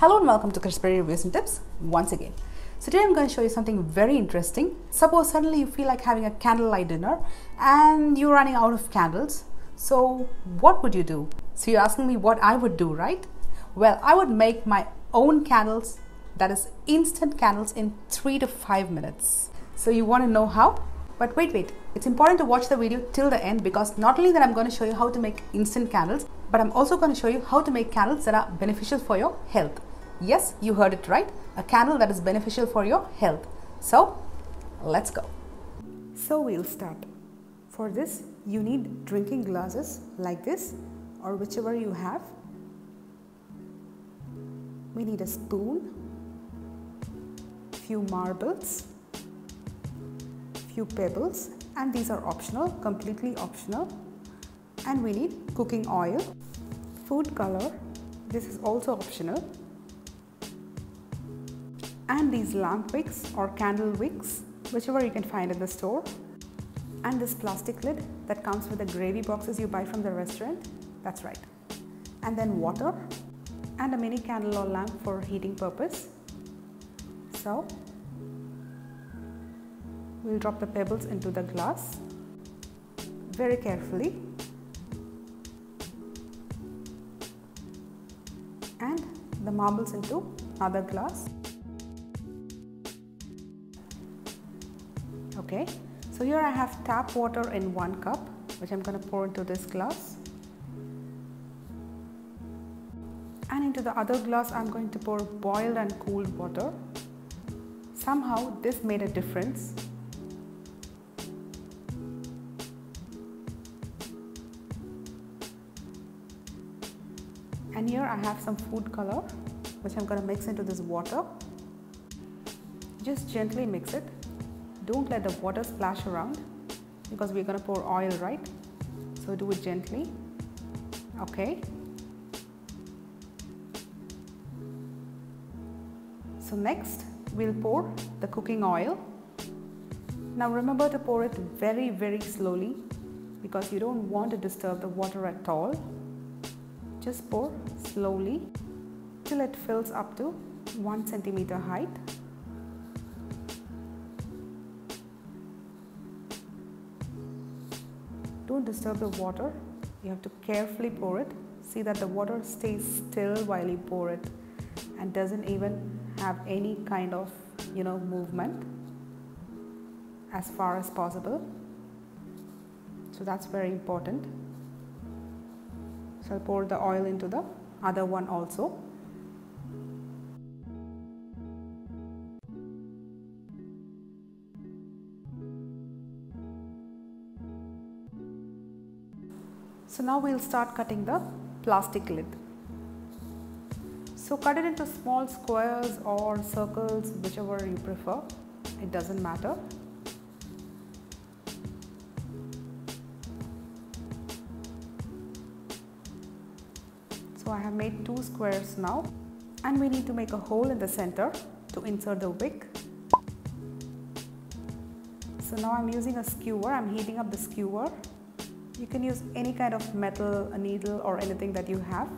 Hello and welcome to Cryssberry Reviews and Tips once again. So today I'm going to show you something very interesting. Suppose suddenly you feel like having a candlelight dinner and you're running out of candles. So what would you do? So you're asking me what I would do, right? Well, I would make my own candles, that is instant candles in 3 to 5 minutes. So you want to know how? But wait, wait, it's important to watch the video till the end because not only that I'm going to show you how to make instant candles, but I'm also going to show you how to make candles that are beneficial for your health. Yes, you heard it right. A candle that is beneficial for your health. So, let's go. So, we'll start. For this, you need drinking glasses like this or whichever you have. We need a spoon, few marbles, few pebbles and these are optional, completely optional. And we need cooking oil, food color, this is also optional. And these lamp wicks or candle wicks whichever you can find in the store. And this plastic lid that comes with the gravy boxes you buy from the restaurant that's right. And then water and a mini candle or lamp for heating purpose. So we'll drop the pebbles into the glass very carefully and the marbles into other glass. Okay so here I have tap water in one cup which I'm going to pour into this glass. And into the other glass I'm going to pour boiled and cooled water. Somehow this made a difference and here I have some food color which I'm going to mix into this water. Just gently mix it. Don't let the water splash around because we're going to pour oil right? So do it gently okay? So next we'll pour the cooking oil. Now remember to pour it very very slowly because you don't want to disturb the water at all just pour slowly till it fills up to 1 centimeter height Don't disturb the water. You have to carefully pour it. See that the water stays still while you pour it and doesn't even have any kind of, you know, movement as far as possible. So that's very important. So I'll pour the oil into the other one also. So now we'll start cutting the plastic lid. So cut it into small squares or circles, whichever you prefer. It doesn't matter. So I have made two squares now and we need to make a hole in the center to insert the wick. So now I'm using a skewer, I'm heating up the skewer you can use any kind of metal, a needle or anything that you have.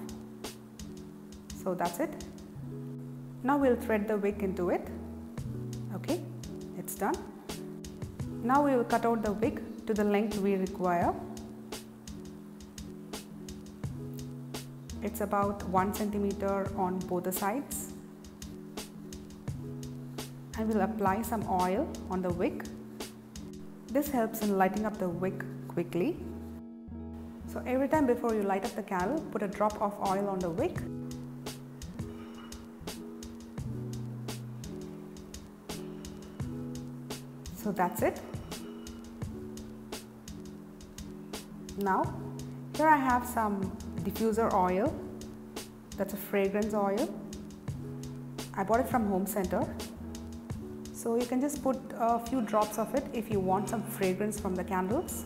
So that's it. Now we'll thread the wick into it. Okay, it's done. Now we will cut out the wick to the length we require. It's about 1 centimeter on both the sides. And we'll apply some oil on the wick. This helps in lighting up the wick quickly. So every time before you light up the candle, put a drop of oil on the wick. So that's it. Now, here I have some diffuser oil. That's a fragrance oil. I bought it from Home Center. So you can just put a few drops of it if you want some fragrance from the candles.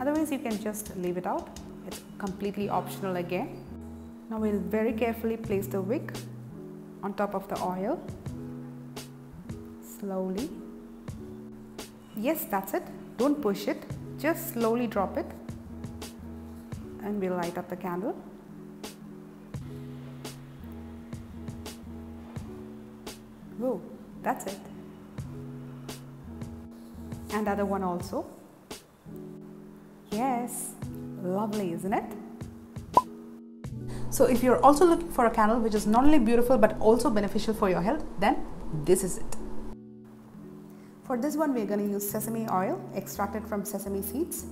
Otherwise you can just leave it out. It's completely optional again. Now we'll very carefully place the wick on top of the oil. Slowly. Yes, that's it. Don't push it. Just slowly drop it. And we'll light up the candle. Whoa, that's it. And other one also. Yes, lovely, isn't it? So if you're also looking for a candle which is not only beautiful but also beneficial for your health, then this is it. For this one, we're going to use sesame oil extracted from sesame seeds.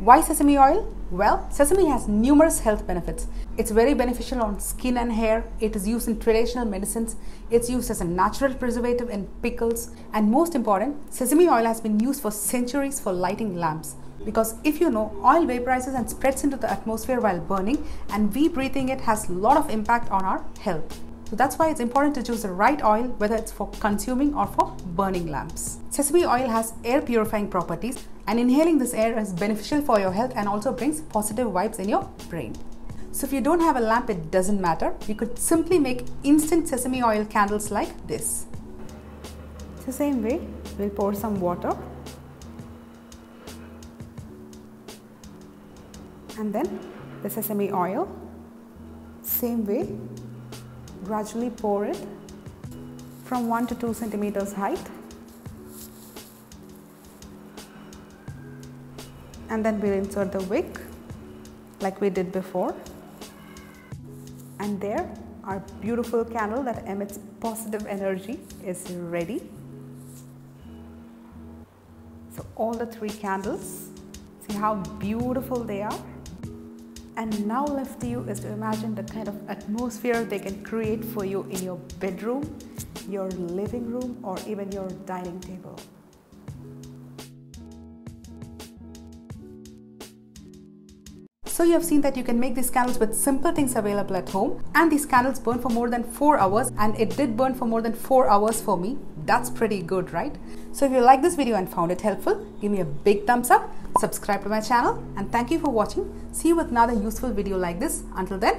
Why sesame oil? Well, sesame has numerous health benefits. It's very beneficial on skin and hair. It is used in traditional medicines. It's used as a natural preservative in pickles. And most important, sesame oil has been used for centuries for lighting lamps because if you know oil vaporizes and spreads into the atmosphere while burning and we breathing it has a lot of impact on our health so that's why it's important to choose the right oil whether it's for consuming or for burning lamps. Sesame oil has air purifying properties and inhaling this air is beneficial for your health and also brings positive vibes in your brain. So if you don't have a lamp it doesn't matter. You could simply make instant sesame oil candles like this. The same way. We'll pour some water. And then the sesame oil. Same way gradually pour it from 1 to 2 centimeters height. And then we'll insert the wick like we did before. And there our beautiful candle that emits positive energy is ready. So all the three candles see how beautiful they are and now left to you is to imagine the kind of atmosphere they can create for you in your bedroom, your living room, or even your dining table. So you have seen that you can make these candles with simple things available at home and these candles burn for more than 4 hours and it did burn for more than 4 hours for me. That's pretty good, right? So if you like this video and found it helpful, give me a big thumbs up subscribe to my channel and thank you for watching. See you with another useful video like this. Until then,